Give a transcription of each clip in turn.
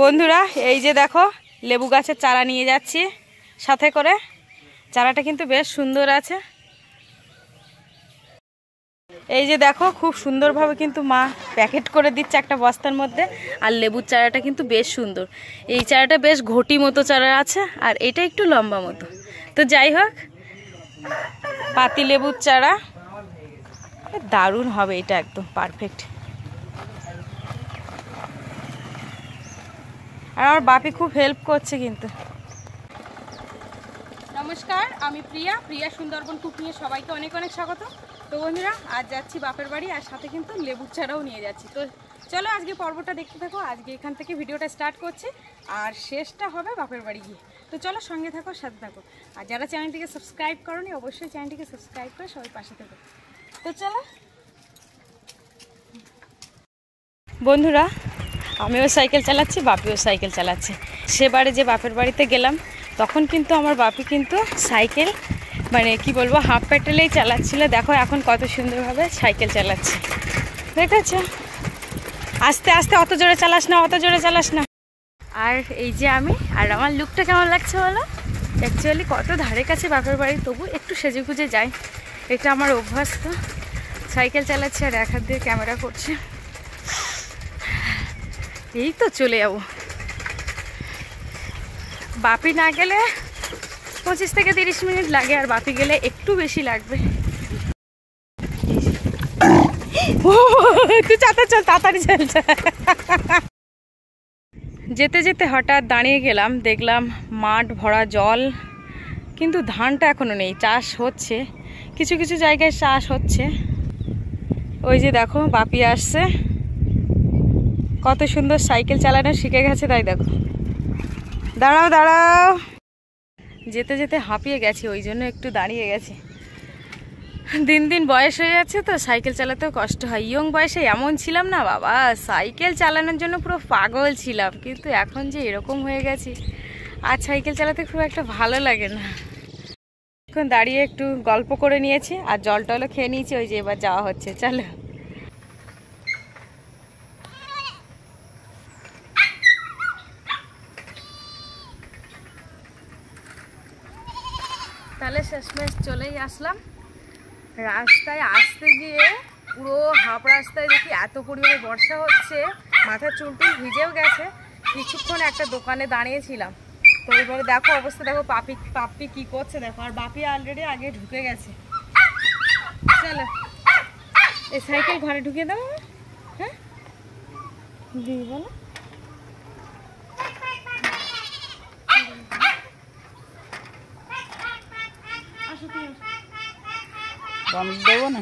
বন্ধুরা, এই যে দেখো, লেবু গাছের চারা নিয়ে যাচ্ছি সাথে করে। চারাটা কিন্তু বেশ সুন্দর আছে। এই যে দেখো, খুব সুন্দরভাবে কিন্তু মা প্যাকেট করে দিচ্ছে একটা বস্তার মধ্যে, আর লেবুর চারাটা কিন্তু বেশ সুন্দর। এই চারাটা বেশ ঘটি মতো চারা আছে, আর এটা একটু লম্বা মতো। তো যাই হোক, পাতি লেবুর চারা। দারুণ হবে এটা একদম পারফেক্ট আর আমার বাপি খুব হেল্প করছে কিন্তু। নমস্কার, আমি প্রিয়া। প্রিয়া সুন্দরবন কুকিংয়ে সবাইকে অনেক অনেক স্বাগত। তো বন্ধুরা, আজ যাচ্ছি বাপের বাড়ি আর সাথে কিন্তু লেবুর চারাও নিয়ে যাচ্ছি। তো চলো আজকে পর্বটা দেখতে থাকো। আজকে এখান থেকে ভিডিওটা স্টার্ট করছি আর শেষটা হবে বাপের বাড়ি গিয়ে। তো চলো সঙ্গে থাকো, সাথে থাকো। আর যারা চ্যানেলটিকে সাবস্ক্রাইব করনি, অবশ্যই চ্যানেলটিকে সাবস্ক্রাইব করে সবাই পাশে থাকো। তো চলো। বন্ধুরা আমিও সাইকেল চালাচ্ছি, বাপিও সাইকেল চালাচ্ছে। সেবারে যে বাপের বাড়িতে গেলাম, তখন কিন্তু আমার বাপি কিন্তু সাইকেল মানে কি বলব, হাফ প্যাটেলেই চালাচ্ছিল। দেখো এখন কত সুন্দরভাবে সাইকেল চালাচ্ছে। দেখেছ? আস্তে আস্তে অত জোরে চালাস না, অত জোরে চালাস না। আর এই যে আমি, আর আমার লুকটা কেমন লাগছে বলো? অ্যাকচুয়ালি কত ধারে কাছে বাপের বাড়ি, তবু একটু সেজে গুজে যাই। এটা আমার অভ্যাস তো সাইকেল চালাচ্ছে আর এক হাত দিয়ে ক্যামেরা করছে। এই তো চলে যাব। বাপি না গেলে পঁচিশ থেকে তিরিশ মিনিট লাগে, আর বাপি গেলে একটু বেশি লাগবে। তুই চাতা চল, তাড়াতাড়ি চল। যেতে যেতে হঠাৎ দাঁড়িয়ে গেলাম, দেখলাম মাঠ ভরা জল, কিন্তু ধানটা এখনও নেই, চাষ হচ্ছে। কিছু কিছু জায়গায় চাষ হচ্ছে। ওই যে দেখো, বাপি আসছে। কত সুন্দর সাইকেল চালানো শিখে গেছে তাই দেখো। দাঁড়াও দাঁড়াও। যেতে যেতে হাঁপিয়ে গেছি, ওই জন্য একটু দাঁড়িয়ে গেছি। দিন দিন বয়স হয়ে যাচ্ছে তো, সাইকেল চালাতেও কষ্ট হয়। ইয়ং বয়সে এমন ছিলাম না বাবা, সাইকেল চালানোর জন্য পুরো পাগল ছিলাম, কিন্তু এখন যে এরকম হয়ে গেছি, আর সাইকেল চালাতে খুব একটা ভালো লাগে না। এখন দাঁড়িয়ে একটু গল্প করে নিয়েছি, আর জল টলও খেয়ে নিয়েছি, ওই যে এবার যাওয়া হচ্ছে, চলো। তাহলে শেষমেশ চলেই আসলাম। রাস্তায় আসতে গিয়ে পুরো হাফ রাস্তায় দেখি এত পরিমাণে বর্ষা হচ্ছে, মাথার চুলটুল ভিজেও গেছে। কিছুক্ষণ একটা দোকানে দাঁড়িয়েছিলাম। তো এবারে দেখো অবস্থা, দেখো পাপি, পাপ্পি কি করছে, দেখো। আর বাপি অলরেডি আগে ঢুকে গেছে। চলো, এই সাইকেল ঘরে ঢুকিয়ে দাও। হ্যাঁ? দিই বলো। বন্ধ দেবো না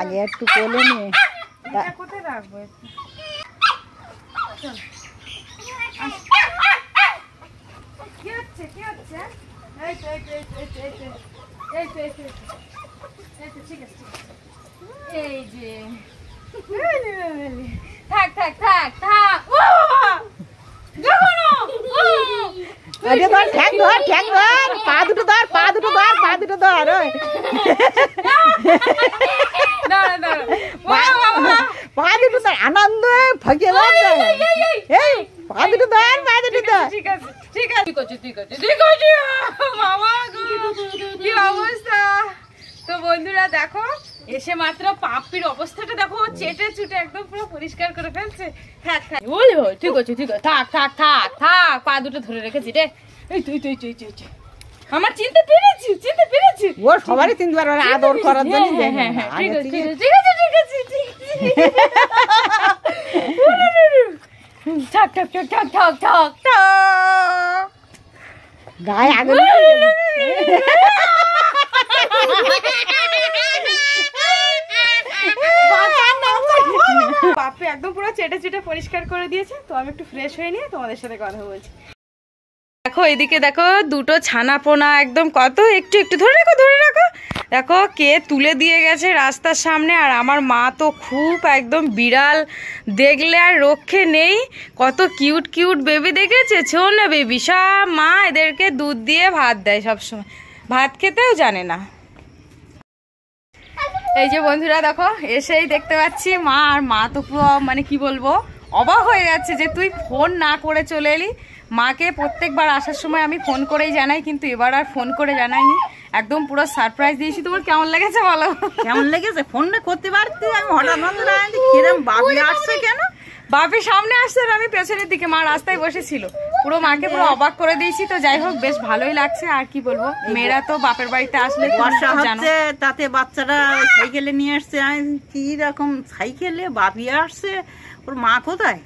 আগে একটু কোলে নিয়ে কোথায় রাখব কি হচ্ছে কি হচ্ছে এই তো এই তো এই তো এই তো এই তো এই তো এই তো ঠিক আছে এই যে থাক থাক থাক থাক। ও! দেখো না ও ঠিক আছে ঠিক আছে। থাক থাক থাক থাক পা দুটো ধরে রেখেছি রে। এই তুই তুই তুই তুই আমার চিনতে পেরেছি চিনতে পেরেছি। ও সবারই তিনবার ওরা আদর করার জন্য হ্যাঁ, হ্যাঁ, হ্যাঁ, ঠিক আছে, ঠিক আছে, ঠিক আছে, ঠিক আছে, ঠক, ঠক, ঠক, ঠক, ঠক, ঠক, ঠক। গায়ে আগুন বাপরে একদম পুরো চেটে চেটে পরিষ্কার করে দিয়েছে তো আমি একটু ফ্রেশ হয়ে নিয়ে তোমাদের সাথে কথা বলছি। দেখো, এদিকে দেখো, দুটো ছানা পোনা একদম কত, একটু একটু ধরে রাখো ধরে রাখো। দেখো, কে তুলে দিয়ে গেছে রাস্তার সামনে, আর আমার মা তো খুব একদম বিড়াল, দেখলে আর রক্ষে নেই। কত কিউট কিউট বেবি দেখেছে? ছো না বেবি সব মা এদেরকে দুধ দিয়ে ভাত দেয় সবসময়। ভাত খেতেও জানে না। এই যে বন্ধুরা দেখো এসেই দেখতে পাচ্ছি মা আর মা তো পুরো মানে কি বলব অবাক হয়ে যাচ্ছে যে তুই ফোন না করে চলে এলি। মাকে প্রত্যেকবার আসার সময় আমি ফোন করেই জানাই কিন্তু এবার আর ফোন করে জানাইনি। একদম পুরো সারপ্রাইজ দিয়েছি। তোমার কেমন লেগেছে বলো? কেমন লেগেছে? ফোনটা করতে পারতি? আমি হঠাৎ হঠাৎ আছি, কিরম বাবি আসছে কেন? বাপি সামনে আসছে আর আমি পেছনের দিকে মা রাস্তায় বসেছিল। পুরো মাকে পুরো অবাক করে দিয়েছি। তো যাই হোক বেশ ভালোই লাগছে। আর কি বলব মেয়েরা তো বাপের বাড়িতে আসলে বর্ষা হচ্ছে তাতে বাচ্চারা সাইকেলে নিয়ে আসছে। আমি কি রকম সাইকেলে বাপি আসছে? ওর মা কোথায়?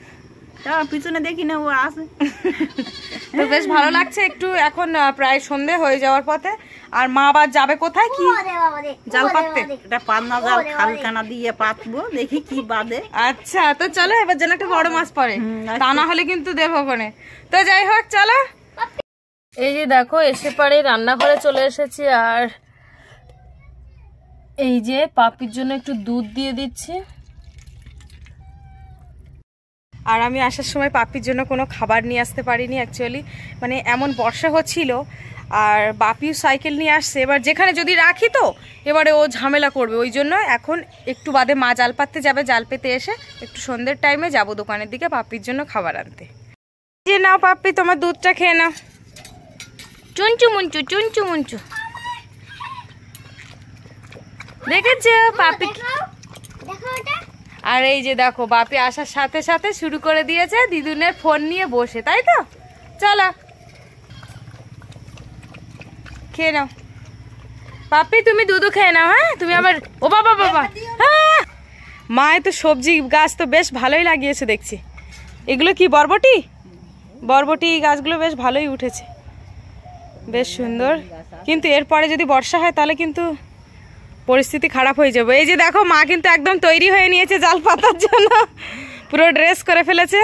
পিছনে দেখি না ও আসে তো বেশ ভালো লাগছে একটু এখন প্রায় সন্ধে হয়ে যাওয়ার পথে। আর মা আবার যাবে কোথায়? কি? জাল পাততে। এটা পাতনা জাল খালখানা দিয়ে পাতবো দেখি কি বাদে। আচ্ছা তো চলো এবার যেন একটা বড় মাছ পড়ে। আচ্ছা। তা না হলে কিন্তু দেবো ওখানে তো যাই হোক চলো। এই যে দেখো এসে পারে রান্নাঘরে চলে এসেছি আর এই যে পাপির জন্য একটু দুধ দিয়ে দিচ্ছি। আর আমি আসার সময় পাপির জন্য কোনো খাবার নিয়ে আসতে পারিনি অ্যাকচুয়ালি মানে এমন বর্ষা হচ্ছিল আর বাপিও সাইকেল নিয়ে আসছে। এবার যেখানে যদি রাখি তো এবারে ও ঝামেলা করবে। ওই জন্য এখন একটু বাদে মা জাল পাততে যাবে জাল পেতে এসে একটু সন্ধ্যের টাইমে যাব দোকানের দিকে পাপির জন্য খাবার আনতে। যে নাও পাপ্পি তোমার দুধটা খেয়ে নাও। চুনচু মুঞ্চু চুনচু মুঞ্চু দেখেছ পাপি? আর এই যে দেখো, বাপি আসার সাথে সাথে শুরু করে দিয়েছে দিদুনের ফোন নিয়ে বসে, তাই তো? চলো। খেয়ে নাও। পাপি তুমি দুধু খেয়ে নাও হ্যাঁ? তুমি আবার ও বাবা বাবা। হ্যাঁ। মায়ে তো সবজি গাছ তো বেশ ভালোই লাগিয়েছে দেখছি। এগুলো কি, বরবটি? বরবটি গাছগুলো বেশ ভালোই উঠেছে। বেশ সুন্দর। কিন্তু এরপরে যদি বর্ষা হয়, তাহলে কিন্তু পরিস্থিতি খারাপ হয়ে যাবে। এই যে দেখো, মা কিন্তু একদম তৈরি হয়ে নিয়েছে জাল পাতার জন্য। পুরো ড্রেস করে ফেলেছে।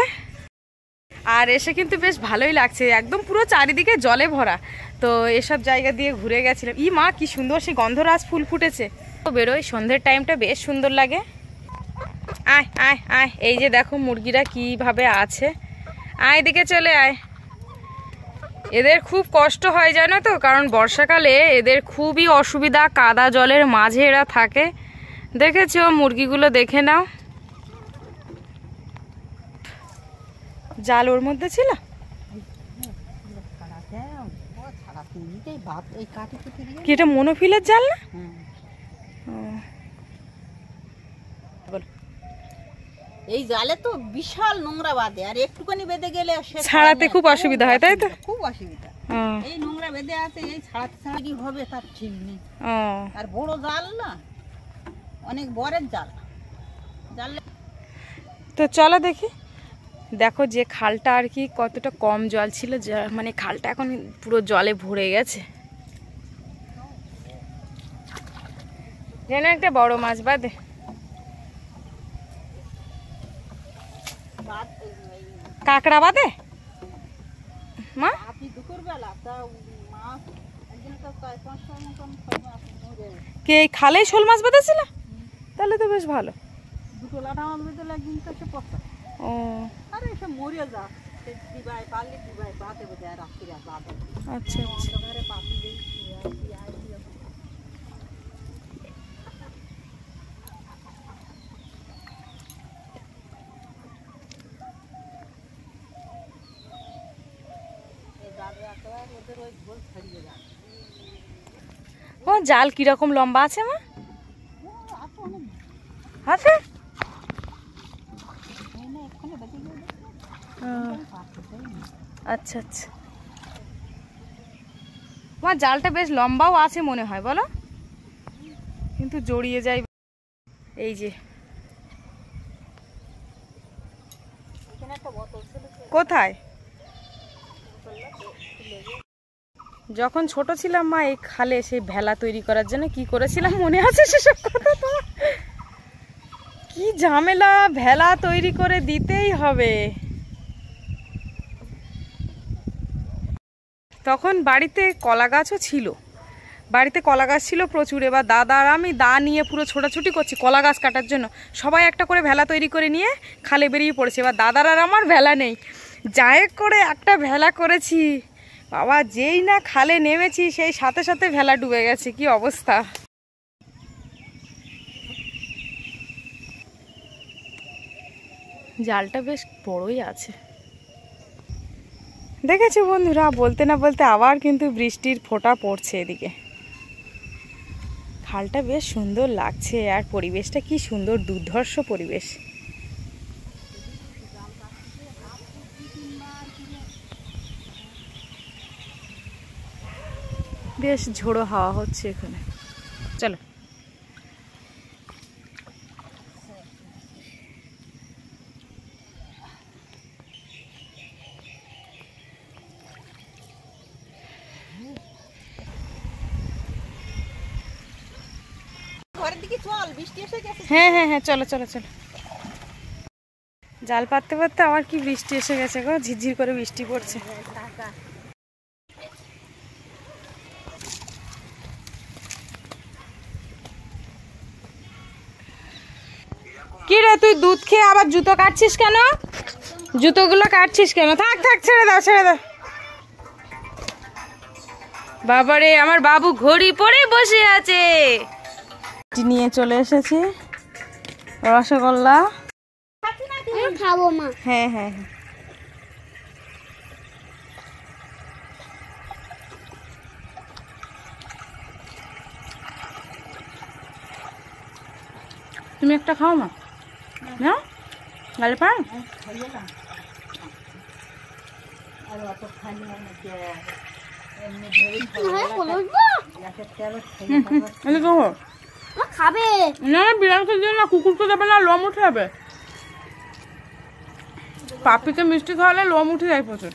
আর এসে কিন্তু বেশ ভালোই লাগছে। একদম পুরো চারিদিকে জলে ভরা। তো এসব জায়গা দিয়ে ঘুরে গেছিলাম। ই মা, কি সুন্দর সেই গন্ধরাজ ফুল ফুটেছে। তো বেরোয় সন্ধ্যের টাইমটা বেশ সুন্দর লাগে। আয় আয় আয়। এই যে দেখো, মুরগিরা কীভাবে আছে। আয় দিকে চলে আয়। এদের খুব কষ্ট হয় জানো তো? কারণ বর্ষাকালে এদের খুবই অসুবিধা কাদা জলের মাঝে এরা থাকে। দেখেছ? মুরগিগুলো দেখে নাও। জাল ওর মধ্যে ছিল? কি এটা মনোফিলের জাল না ও, বলো। এই জালে তো বিশাল নোংরা বাঁধে আর একটুখানি বেঁধে গেলে ছাড়াতে খুব অসুবিধা হয় তাই তো? খুব অসুবিধা। এই নোংরা বেঁধে আছে এই ছাড়াতে ছাড়ি হবে তার ঠিক নেই। আর বড় জাল না অনেক বড়ের জাল। জাল তো চলো দেখি। দেখো যে খালটা আর কি কতটা কম জল ছিল মানে খালটা এখন পুরো জলে ভরে গেছে। যেন একটা বড় মাছ বাদে কাঁকড়া বাদে মা আপনি দুপুরবেলা তা মাছ একদিন তো চার পাঁচটার মতন ছয় মাছ মরে কে খালে শোল মাছ বাঁধেছিল? তাহলে তো বেশ ভালো। ও। আরে সে মরে যা বাদে বাদে। আচ্ছা আচ্ছা অন্ধকারে পাখি দেই শুয়ে আছি, আর কি হবে? এই জাল রাখলে ওদের ওই ঝোল ছাড়িয়ে যায় ও, জাল কীরকম লম্বা আছে মা? আছে। আচ্ছা আচ্ছা। তোমার জালটা বেশ লম্বাও আছে মনে হয়, বলো? কিন্তু জড়িয়ে যায়। এই যে। কোথায়? যখন ছোট ছিলাম মা, এই খালে সেই ভেলা তৈরি করার জন্য কি করেছিলাম মনে আছে সেসব কথা তো? কি ঝামেলা, ভেলা তৈরি করে দিতেই হবে। তখন বাড়িতে কলা গাছও ছিল। বাড়িতে কলা গাছ ছিল প্রচুর। এবার দাদা আর আমি দা নিয়ে পুরো ছোটাছুটি করছি কলা গাছ কাটার জন্য। সবাই একটা করে ভেলা তৈরি করে নিয়ে খালে বেরিয়ে পড়েছে। এবার দাদার আর আমার ভেলা নেই। যাই করে একটা ভেলা করেছি। বাবা যেই না খালে নেমেছি সেই সাথে সাথে ভেলা ডুবে গেছে কি অবস্থা? জালটা বেশ বড়ই আছে। দেখেছ বন্ধুরা বলতে না বলতে আবার কিন্তু বৃষ্টির ফোঁটা পড়ছে এদিকে। খালটা বেশ সুন্দর লাগছে আর পরিবেশটা কি সুন্দর দুর্ধর্ষ পরিবেশ। বেশ ঝোড়ো হাওয়া হচ্ছে এখানে। চলো। হ্যাঁ হ্যাঁ হ্যাঁ চলো চলো চলো। জাল পাততে পারতে আমার কি বৃষ্টি এসে গেছে গো? ঝিরঝির করে বৃষ্টি পড়ছে। কি রে তুই দুধ খেয়ে আবার জুতো কাটছিস কেন? জুতোগুলো কাটছিস কেন? থাক থাক ছেড়ে দাও ছেড়ে দাও বাবারে আমার বাবু ঘড়ি পরে বসে আছে। নিয়ে চলে এসেছি রসগোল্লা। খাব মা। হ্যাঁ হ্যাঁ হ্যাঁ। তুমি একটা খাও মা। না? গালে হো। খাবে। না বিড়ালকে দিয়ে না কুকুরকে দেবে না লোম উঠে যাবে। পাপিকে মিষ্টি খাওয়ালে লোম উঠে যায় প্রচুর।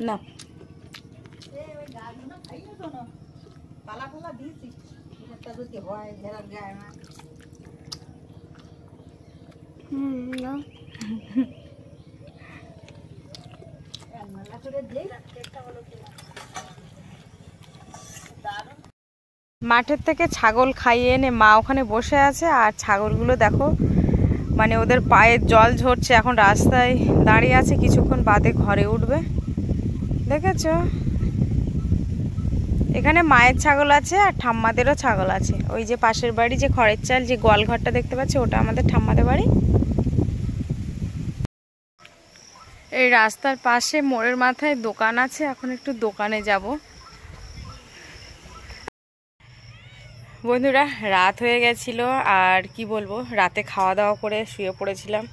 না। পালা পালা দিয়েছি। যদি হয় ঘেরার গায়ে না। মেলা করে দেই মাঠের থেকে ছাগল খাইয়ে এনে মা ওখানে বসে আছে আর ছাগলগুলো দেখো মানে ওদের পায়ের জল ঝরছে। এখন রাস্তায় দাঁড়িয়ে আছে কিছুক্ষণ বাদে ঘরে উঠবে। দেখেছ? এখানে মায়ের ছাগল আছে আর ঠাম্মাদেরও ছাগল আছে। ওই যে পাশের বাড়ি যে খড়ের চাল, যে গোয়াল ঘরটা দেখতে পাচ্ছি, ওটা আমাদের ঠাম্মাদের বাড়ি। এই রাস্তার পাশে মোড়ের মাথায় দোকান আছে, এখন একটু দোকানে যাব। বন্ধুরা, রাত হয়ে গেছিল, আর কি বলব, রাতে খাওয়া দাওয়া করে শুয়ে পড়েছিলাম।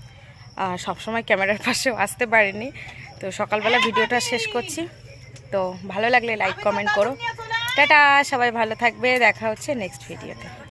আর সবসময় ক্যামেরার পাশেও আসতে পারিনি। তো সকালবেলা ভিডিওটা শেষ করছি। তো ভালো লাগলে লাইক কমেন্ট করো। টাটা সবাই ভালো থাকবে দেখা হচ্ছে নেক্সট ভিডিওতে